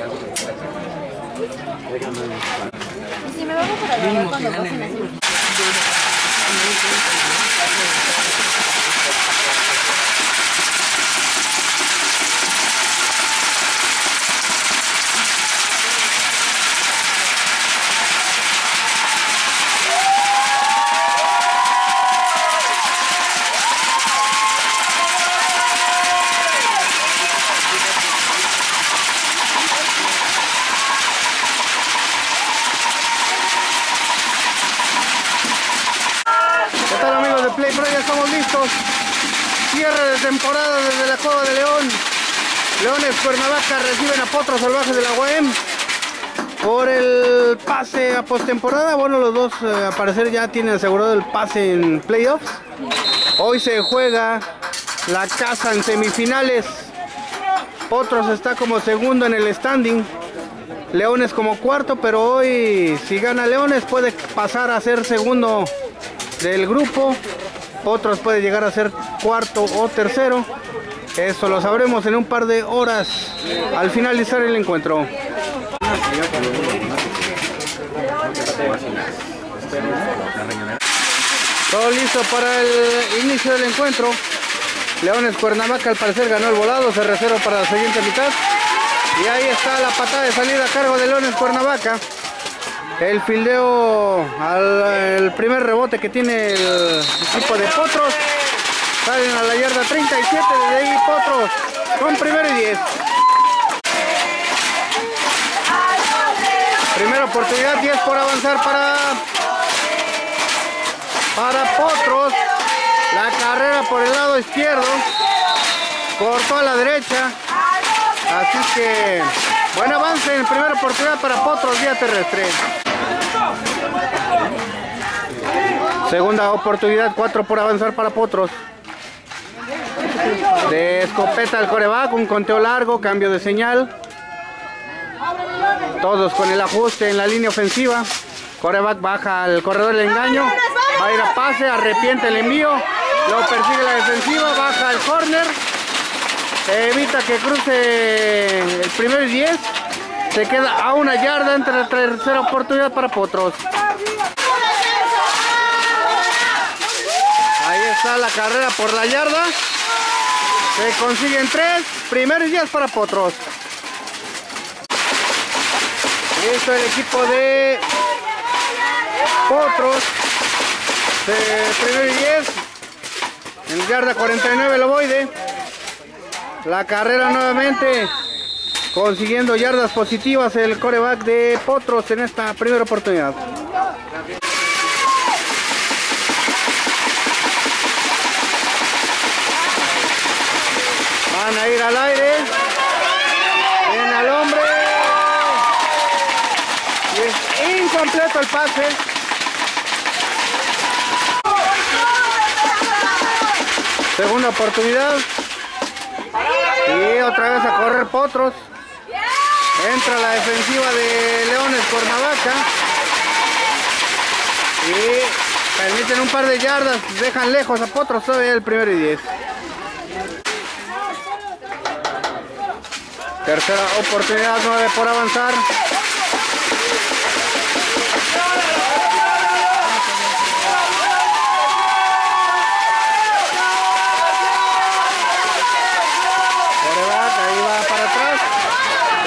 Y si me vamos por allá cuando pasen así. ¿Qué tal amigos de Play Pro? Ya estamos listos. Cierre de temporada desde la Cueva de León. Leones Cuernavaca reciben a Potros Salvajes de la UAM por el pase a postemporada. Bueno, los dos eh, a parecer ya tienen asegurado el pase en playoffs. Hoy se juega la casa en semifinales. Potros está como segundo en el standing. Leones como cuarto, pero hoy si gana Leones puede pasar a ser segundo del grupo. Otros puede llegar a ser cuarto o tercero. Eso lo sabremos en un par de horas al finalizar el encuentro. Todo listo para el inicio del encuentro. Leones Cuernavaca al parecer ganó el volado, se reserva para la siguiente mitad. Y ahí está la patada de salida a cargo de Leones Cuernavaca. El fildeo al primer rebote que tiene el equipo de Potros. Salen a la yarda 37 de ahí Potros con primero y 10. Primera oportunidad, 10 por avanzar para, para Potros. La carrera por el lado izquierdo. Cortó a la derecha. Así que buen avance en primera oportunidad para Potros vía terrestre. Segunda oportunidad, 4 por avanzar para Potros. De escopeta al coreback, un conteo largo, cambio de señal. Todos con el ajuste en la línea ofensiva. Coreback baja al corredor del engaño. Va a ir a pase, arrepiente el envío. Lo persigue la defensiva, baja al corner. Evita que cruce el primer 10. Se queda a una yarda entre la tercera oportunidad para Potros. Ahí está la carrera por la yarda. Se consiguen tres. Primeros 10 para Potros. Listo el equipo de Potros. De primero y 10. En yarda 49 el ovoide. La carrera nuevamente. Consiguiendo yardas positivas el coreback de Potros en esta primera oportunidad. Van a ir al aire. Viene al hombre. Y es incompleto el pase. Segunda oportunidad. Y otra vez a correr Potros. Entra la defensiva de Leones Cuernavaca. Y permiten un par de yardas. Dejan lejos a Potros todavía el primero y 10. Tercera oportunidad, 9 por avanzar.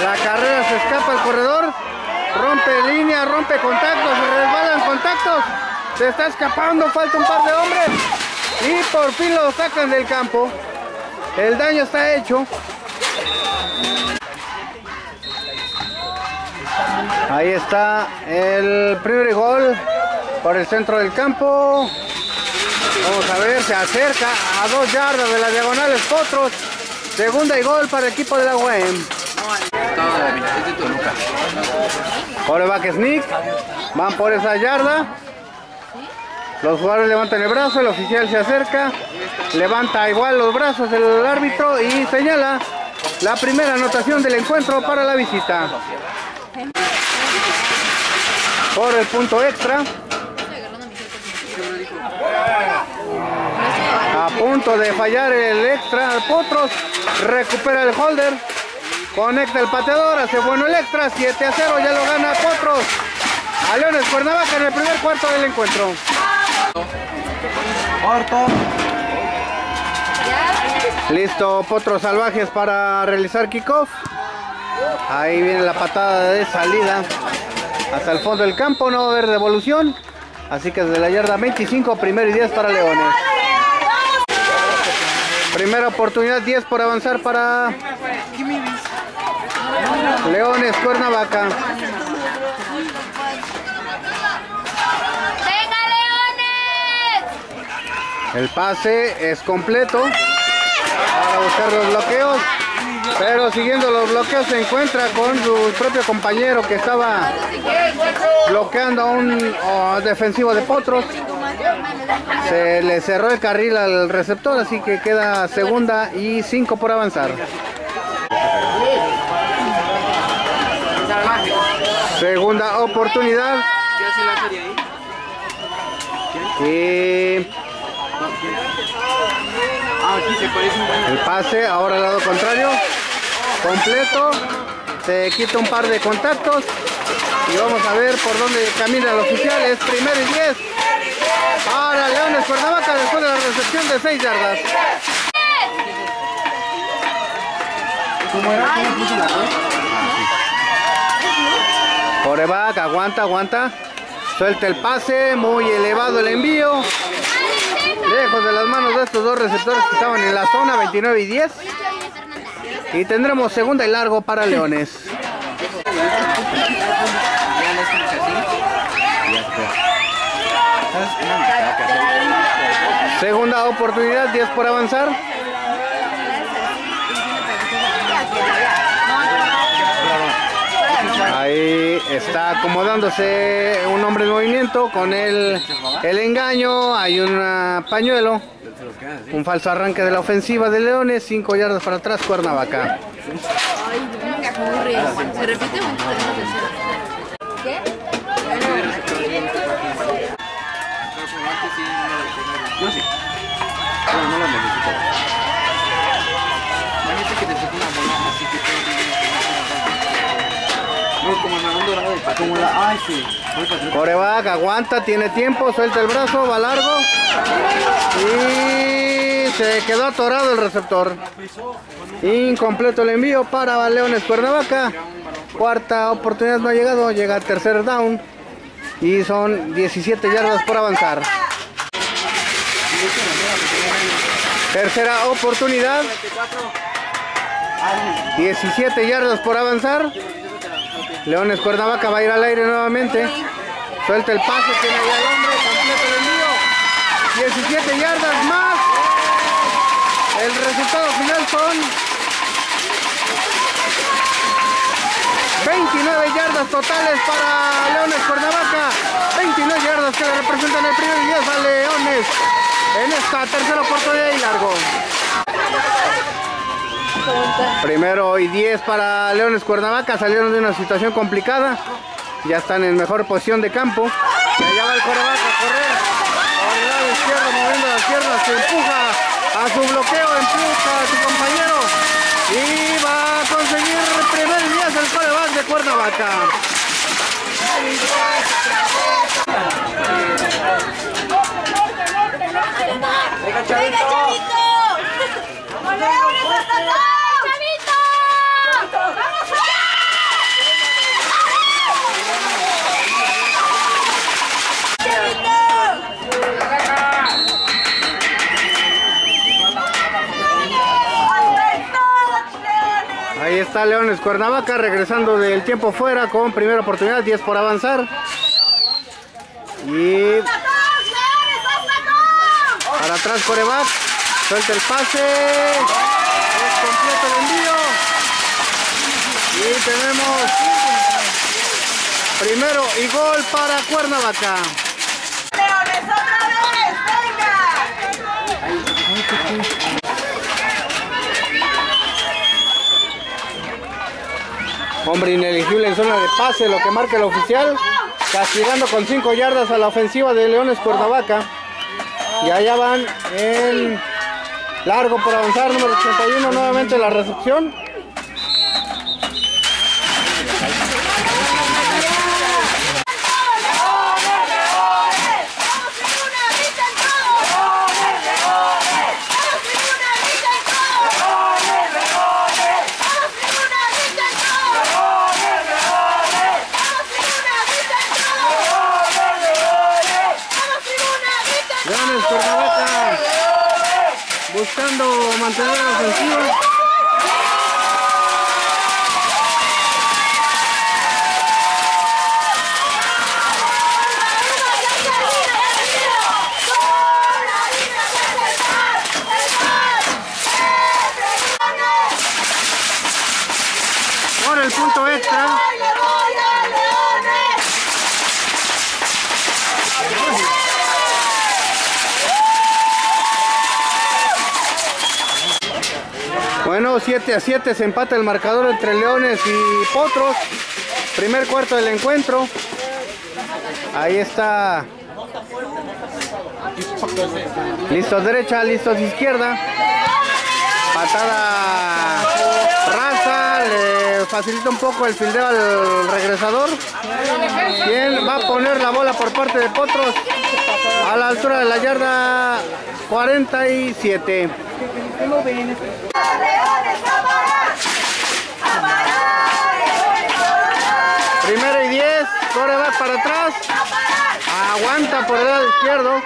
La carrera se escapa al corredor. Rompe línea, rompe contactos, resbalan contactos. Se está escapando, falta un par de hombres. Y por fin lo sacan del campo. El daño está hecho. Ahí está el primer gol por el centro del campo. Vamos a ver, se acerca a dos yardas de las diagonales Potros. Segunda y gol para el equipo de la UEM. Coreback sneak. Van por esa yarda. Los jugadores levantan el brazo, el oficial se acerca. Levanta igual los brazos el árbitro y señala la primera anotación del encuentro para la visita. Por el punto extra. A punto de fallar el extra. Potros recupera el holder. Conecta el pateador, hace bueno el extra, 7 a 0, ya lo gana Potros. A Leones Cuernavaca en el primer cuarto del encuentro. Corto. Listo, Potros Salvajes para realizar kickoff. Ahí viene la patada de salida hasta el fondo del campo, no va a haber devolución. Así que desde la yarda 25, primero y 10 para Leones. Primera oportunidad, 10 por avanzar para Leones Cuernavaca. ¡Venga, Leones! El pase es completo para buscar los bloqueos. Pero siguiendo los bloqueos se encuentra con su propio compañero que estaba bloqueando a un defensivo de Potros. Se le cerró el carril al receptor, así que queda segunda y cinco por avanzar. Segunda oportunidad. Y el pase, ahora al lado contrario. Completo. Se quita un par de contactos. Y vamos a ver por dónde camina el oficial. Es primero y 10. Para Leones Cuernavaca después de la recepción de 6 yardas. ¿Cómo. Coreback, aguanta, aguanta. Suelta el pase, muy elevado el envío. Lejos de las manos de estos dos receptores que estaban en la zona 29 y 10. Y tendremos segunda y largo para Leones. Segunda oportunidad, 10 por avanzar. Ahí está acomodándose un hombre en movimiento con el, el engaño. Hay un pañuelo. Un falso arranque de la ofensiva de Leones. 5 yardas para atrás, Cuernavaca. Se repite mucho Como aguanta, tiene tiempo, suelta el brazo, va largo. Y se quedó atorado el receptor. Incompleto el envío para Leones Cuernavaca. Cuarta oportunidad no ha llegado, llega tercer down. Y son 17 yardas por avanzar. Tercera oportunidad. 17 yardas por avanzar. Leones Cuernavaca va a ir al aire nuevamente. Suelta el pase, tiene ahí al hombre, completo el envío. 17 yardas más. El resultado final son 29 yardas totales para Leones Cuernavaca. 29 yardas que le representan el primer y 10 a Leones en esta tercera oportunidad y largo. Primero y 10 para Leones Cuernavaca. Salieron de una situación complicada. Ya están en mejor posición de campo. Y allá va el Cuernavaca a correr. Por el lado izquierdo, moviendo las piernas. Se empuja a su bloqueo. Empuja a su compañero. Y va a conseguir el primer y 10 el coreback de Cuernavaca. Venga, ¡Venga, chavito. acá! ¡Chavito! Está Leones Cuernavaca regresando del tiempo fuera con primera oportunidad, 10 por avanzar. Y para atrás coreback, suelta el pase, es completo el envío. Y tenemos primero y gol para Cuernavaca. Hombre ineligible en zona de pase, lo que marca el oficial, castigando con 5 yardas a la ofensiva de Leones Cuernavaca. Y allá van en largo por avanzar, número 81, nuevamente la recepción. Mantener la ofensiva. Por el punto extra. Bueno, 7 a 7 se empata el marcador entre Leones y Potros. Primer cuarto del encuentro. Ahí está. Listos derecha, listos izquierda. Patada raza, le facilita un poco el fildeo al regresador. Bien, va a poner la bola por parte de Potros a la altura de la yarda 47. Primera y 10, corre va para atrás. Aguanta por el lado izquierdo.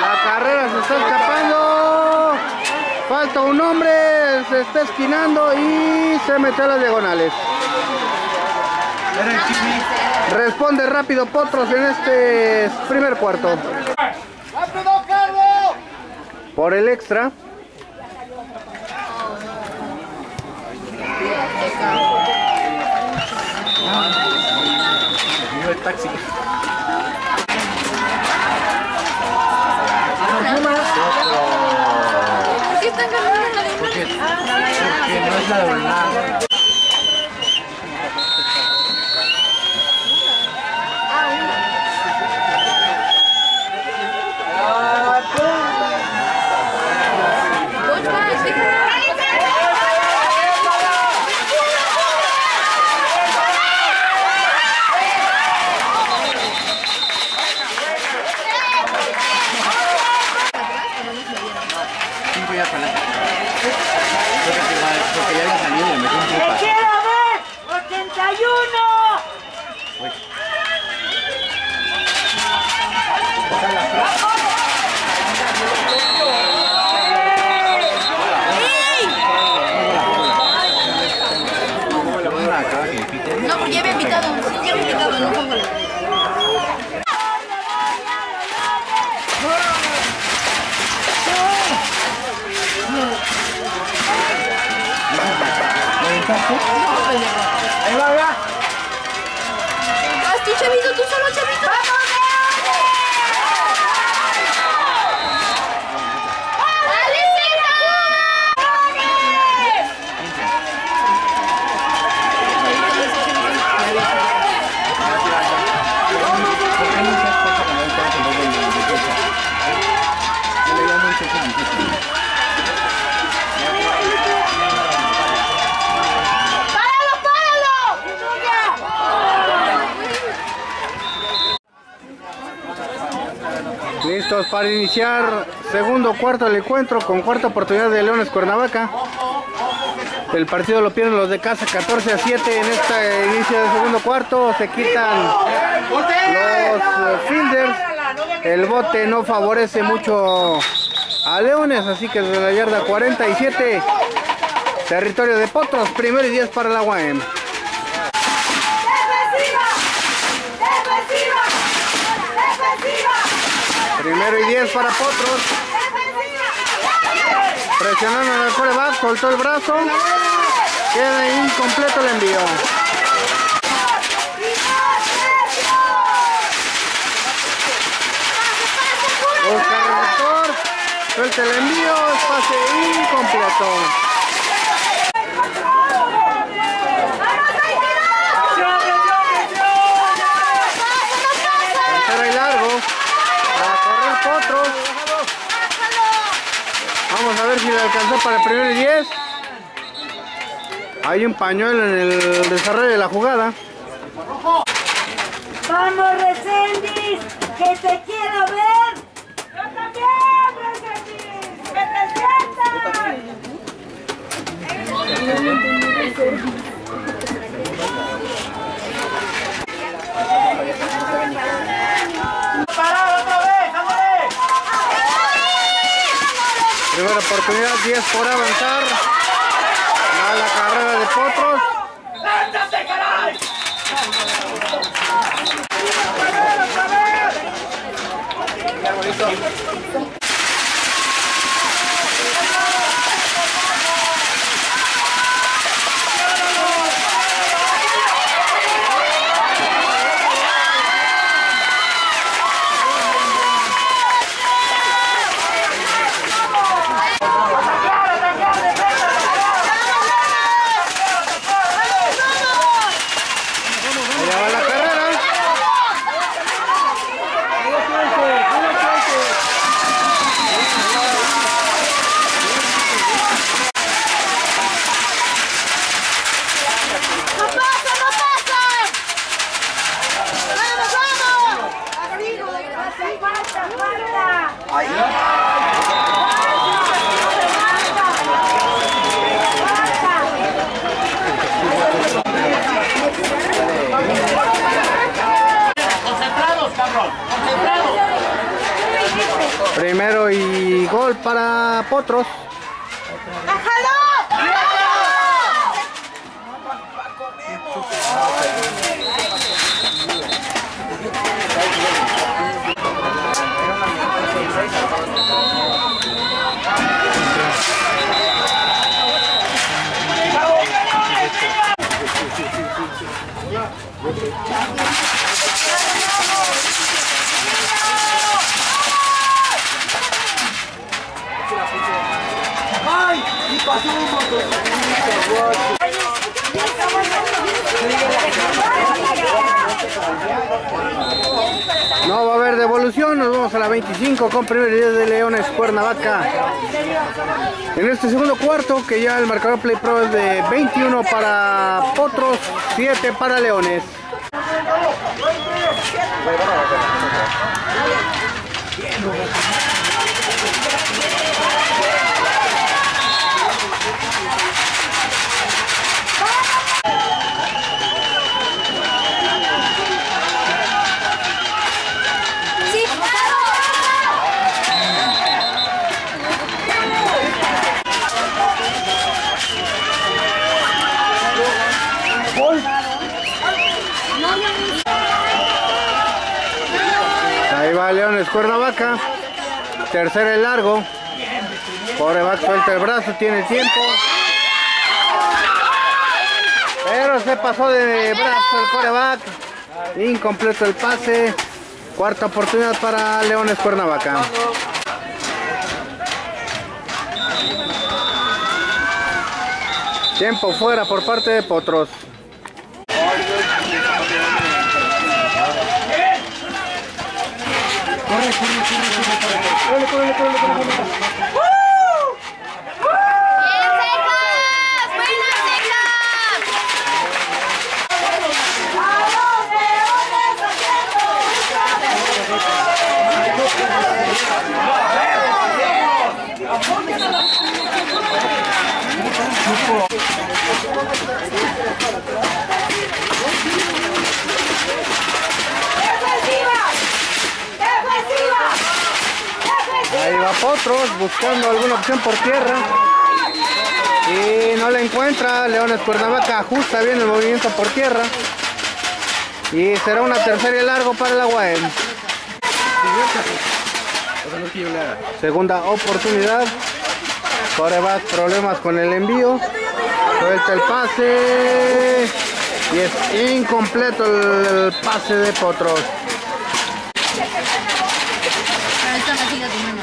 La carrera se está escapando. Falta un hombre, se está esquinando y se mete a las diagonales. Responde rápido Potros en este primer cuarto. Por el extra. El taxi. ¿Por qué están cambiando la de Porque, porque no es la de verdad. Coach, va, sí. Cinco ya para adelante. Porque, porque ya había salido y le metí un ¡Te pupa. quiero ver! ¡81! Una acaba que le pite. No, porque ya había pitado. Sí, ya había pitado, no pongo la. Ahí va, va. Vas tú, chavito, tú solo, chavito. ¿Por qué no se has puesto con el traje luego el de defensa? Yo le llamo mucho ese difícil. ¡Páralo, páralo! Listos para iniciar segundo cuarto del encuentro con cuarta oportunidad de Leones Cuernavaca. El partido lo pierden los de casa 14 a 7 en este inicio del segundo cuarto. Se quitan los eh, fielders. El bote no favorece mucho a Leones, así que desde la yarda 47, territorio de Potros, primero y 10 para la UAM. ¡Defensiva! ¡Defensiva! ¡Defensiva! Primero y 10 para Potros. Presionando en el coreback, soltó el brazo. Queda incompleto el envío. Busca el receptor. Suelta el envío. Pase incompleto. Tercera y largo. A correr Potros. Vamos a ver si le alcanzó para el primer y 10. Hay un pañuelo en el desarrollo de la jugada. ¡Vamos, Recendis! ¡Que te quiero ver! ¡Yo también, Recendis! ¡Que te sientas! Primera oportunidad oportunidad, 10 por avanzar. Va la carrera de Potros. Allá va la carrera. ¡No pasa, no pasa! ¡Vamos, vamos! Falta, falta. Primero y gol para Potros. No va a haber devolución, nos vamos a la 25 con primer 10 de Leones Cuernavaca. En este segundo cuarto, que ya el marcador Play Pro es de 21 para Potros, 7 para Leones. Cuernavaca. Tercero el largo. Coreback suelta el brazo, tiene tiempo. Pero se pasó de brazo el coreback. Incompleto el pase. Cuarta oportunidad para Leones Cuernavaca. Tiempo fuera por parte de Potros. করে করে করে করে করে করে করে করে Potros buscando alguna opción por tierra. Y no la encuentra. Leones Cuernavaca ajusta bien el movimiento por tierra. Y será una tercera y largo para la UAM. Segunda oportunidad. Coreback problemas con el envío. Suelta el pase. Y es incompleto el, el pase de Potros. Pero esta me sigue tu mano.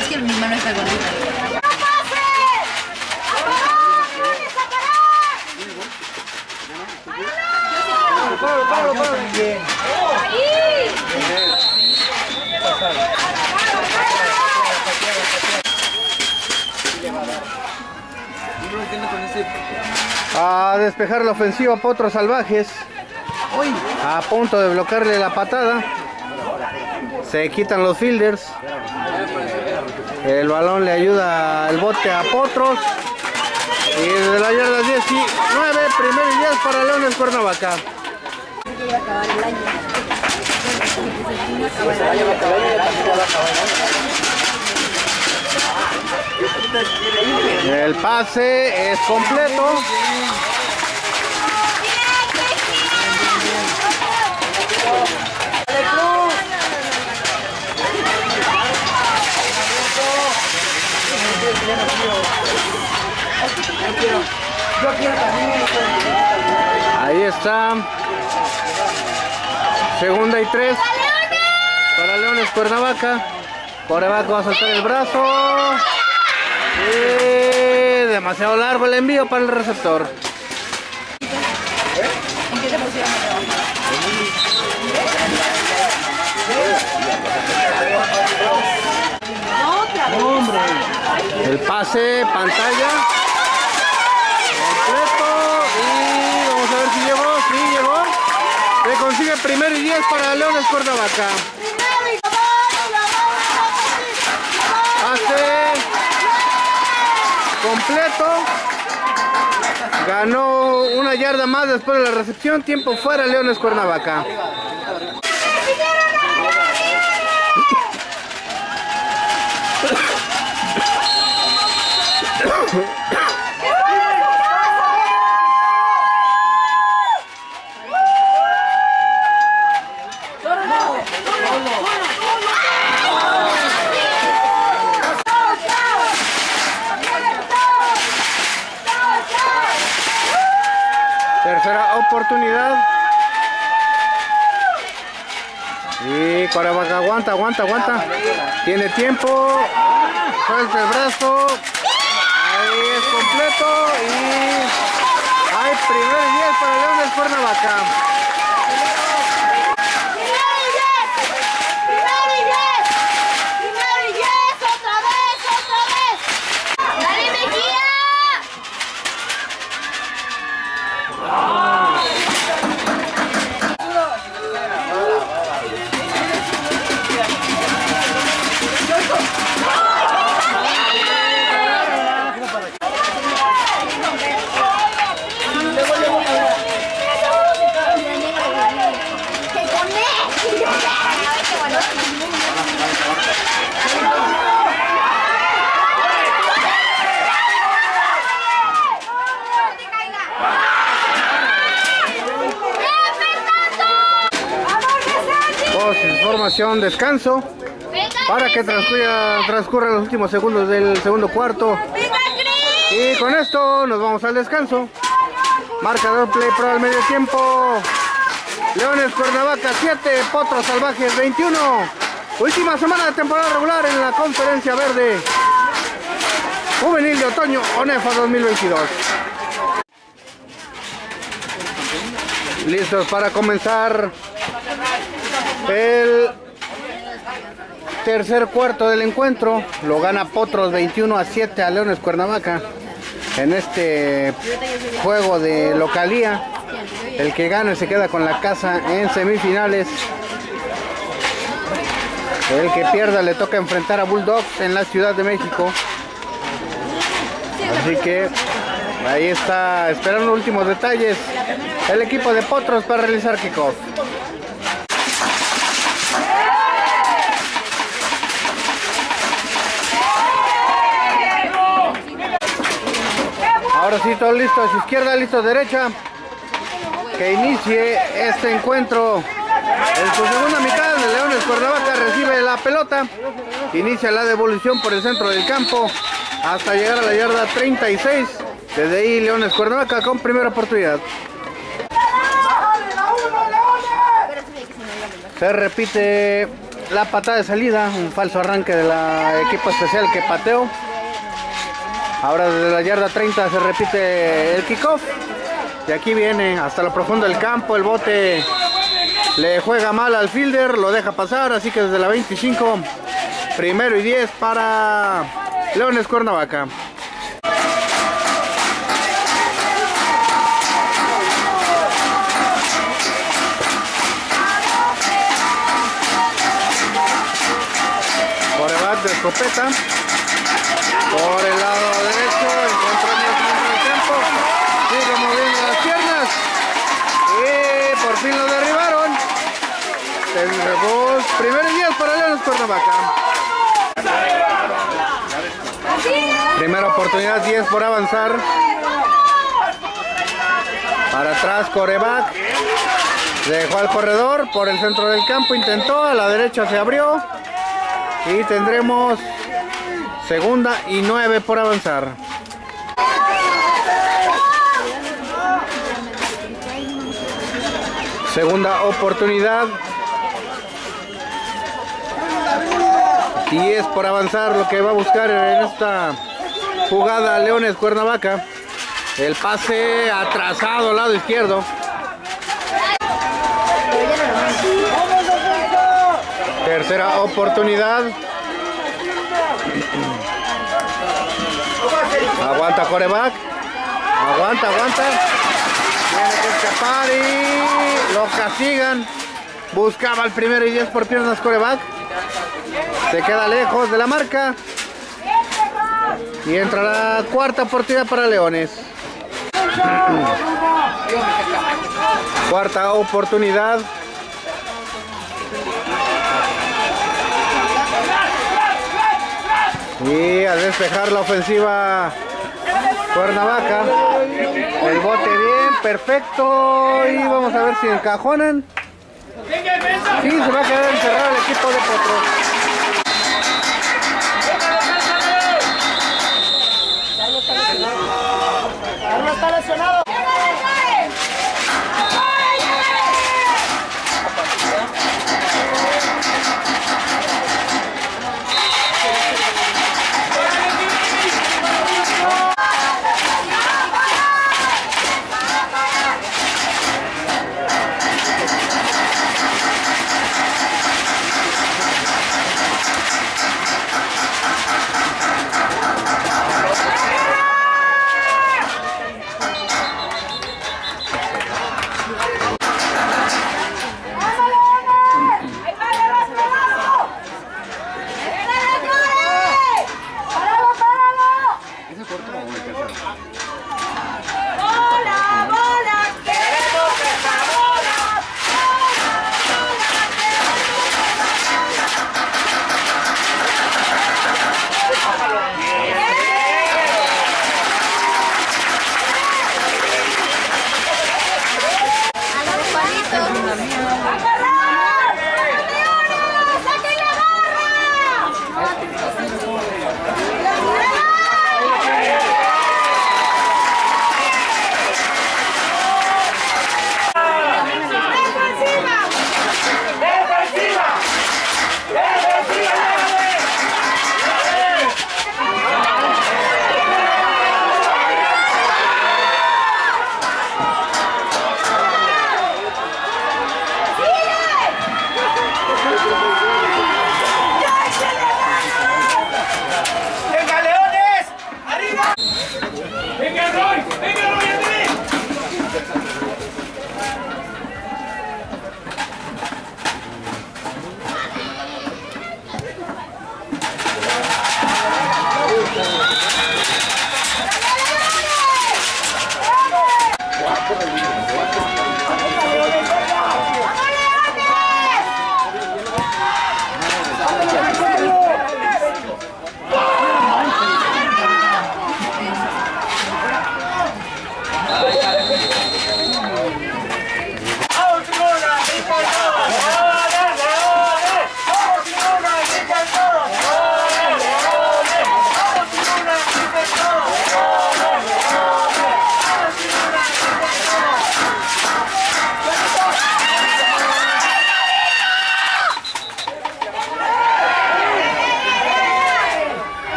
Es que mi mano está gordita. ¡No pases! ¡A parar! ¡Leones, a parar! A despejar la ofensiva Potros Salvajes. A punto de bloquearle la patada. Se quitan los fielders. El balón le ayuda el bote a Potros. Y desde la yarda 19, primer y 10 para Leones Cuernavaca. El pase es completo. Ahí está. Segunda y tres. Para Leones Cuernavaca. Coreback va a soltar el brazo. Demasiado largo el envío para el receptor. El pase, pantalla. Completo. Y vamos a ver si llegó. Sí, llegó. Se consigue primero y 10 para Leones Cuernavaca. Pase completo. Ganó una yarda más después de la recepción. Tiempo fuera Leones Cuernavaca. Aguanta, aguanta, aguanta. Tiene tiempo. Suelta el brazo. Ahí es completo. Y hay primer y 10 para Leones Cuernavaca. Primero descanso. Para que transcurra, transcurra los últimos segundos del segundo cuarto. Y con esto nos vamos al descanso. Marcador play pro al medio tiempo. Leones Cuernavaca 7, Potros Salvajes 21. Última semana de temporada regular en la conferencia verde. Juvenil de otoño ONEFA 2022. Listos para comenzar el tercer cuarto del encuentro. Lo gana Potros 21 a 7 a Leones Cuernavaca. En este juego de localía. El que gane se queda con la casa en semifinales. El que pierda le toca enfrentar a Bulldogs en la Ciudad de México. Así que ahí está esperando últimos detalles el equipo de Potros para realizar kickoff. Ahora sí, todo listo, hacia izquierda, listo, derecha. Que inicie este encuentro. En su segunda mitad, el Leones Cuernavaca recibe la pelota. Inicia la devolución por el centro del campo hasta llegar a la yarda 36. Desde ahí, Leones Cuernavaca con primera oportunidad. Se repite la patada de salida, un falso arranque de la equipo especial que pateó. Ahora desde la yarda 30 se repite el kickoff. Y aquí viene hasta lo profundo del campo. El bote le juega mal al fielder, lo deja pasar. Así que desde la 25, primero y 10 para Leones Cuernavaca. Coreback de escopeta. Por el lado derecho, encontramos en el campo. Sigue moviendo las piernas. Y por fin lo derribaron. Tenemos primer y 10 para Leones Cuernavaca. ¡Así! Primera oportunidad, 10 por avanzar. Para atrás, coreback. Dejó al corredor por el centro del campo, intentó, a la derecha se abrió. Y tendremos segunda y 9 por avanzar. Segunda oportunidad. 10 por avanzar lo que va a buscar en esta jugada Leones Cuernavaca. El pase atrasado al lado izquierdo. Tercera oportunidad. Aguanta coreback. Aguanta, aguanta. Tiene que escapar y lo castigan. Buscaba el primero y 10 por piernas coreback. Se queda lejos de la marca. Y entra la cuarta oportunidad para Leones. Cuarta oportunidad. Y al despejar la ofensiva Cuernavaca, el bote bien, perfecto. Y vamos a ver si encajonan. Y se va a quedar encerrado el equipo de Potro.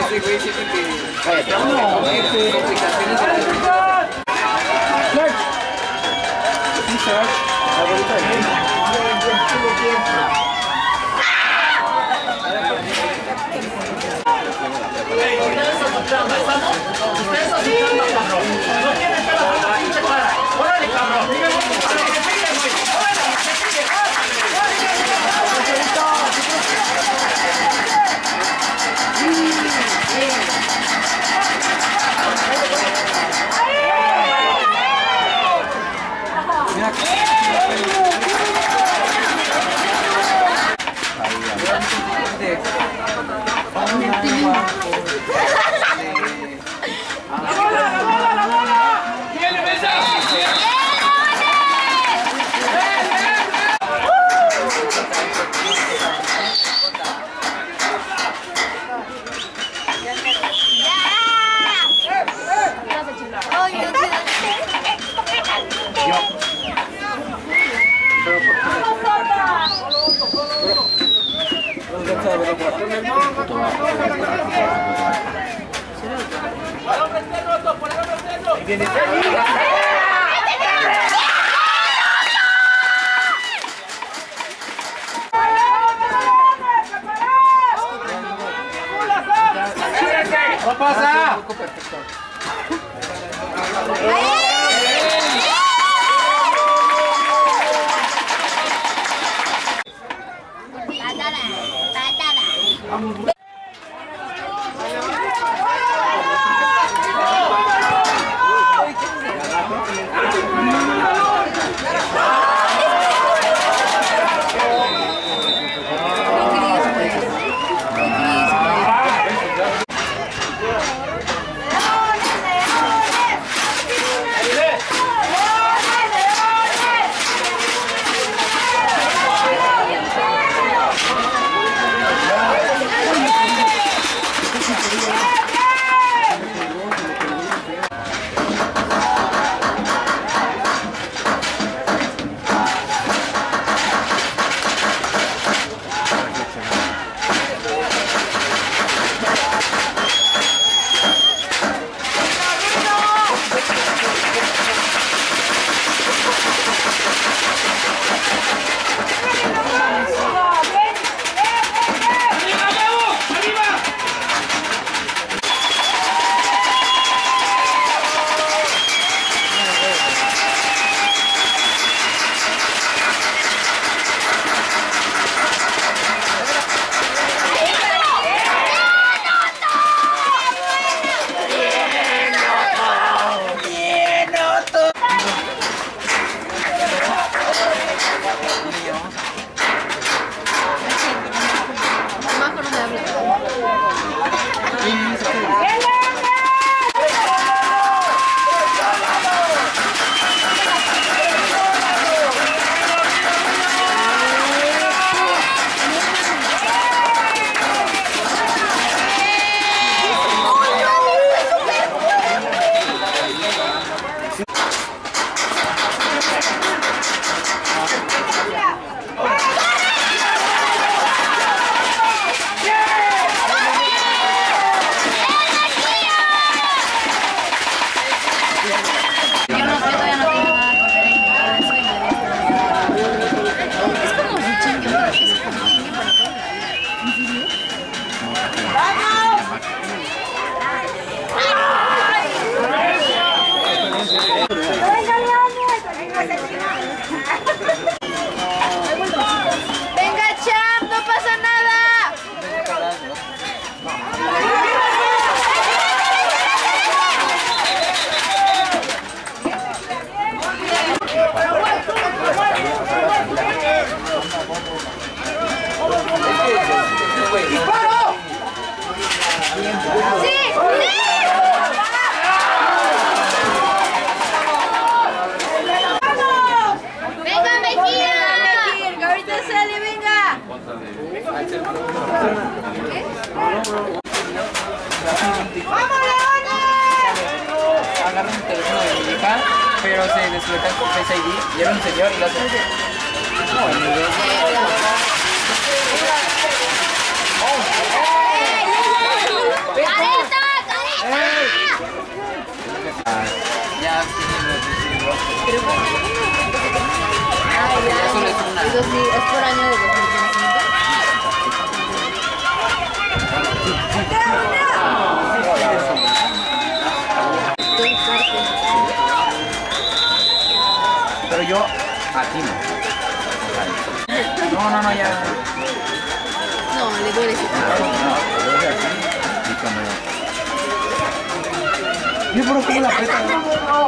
Ese güey siente que... Cállate, no, complicaciones de la Sí, Serge. La bolita de aquí. ¡No Mira. ¡Eh!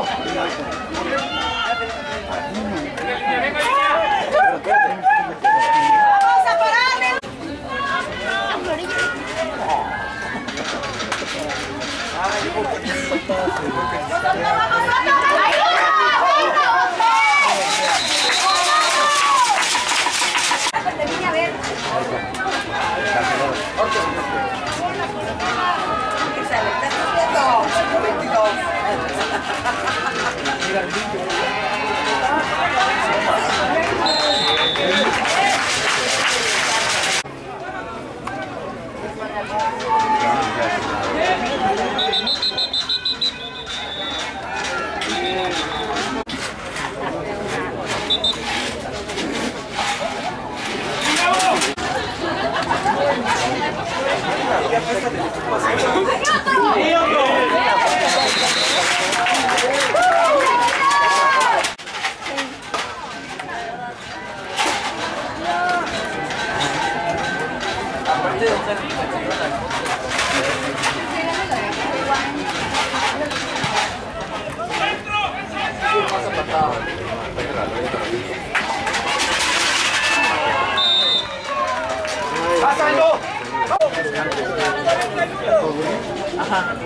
Vamos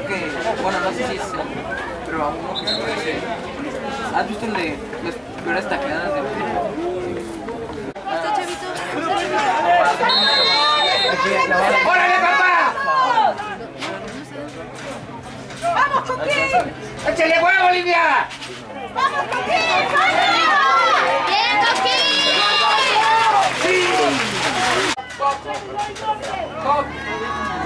que, bueno, no sé si es, pero a uno que se parece. ¿Has visto el de las peores tacleadas de chavito. ¡Órale, papá! ¡Vamos, Coquín! ¡Échale huevo, Olivia! ¡Vamos, Coquín! ¡Vamos! ¡Bien, ¡Venga, auto, venga!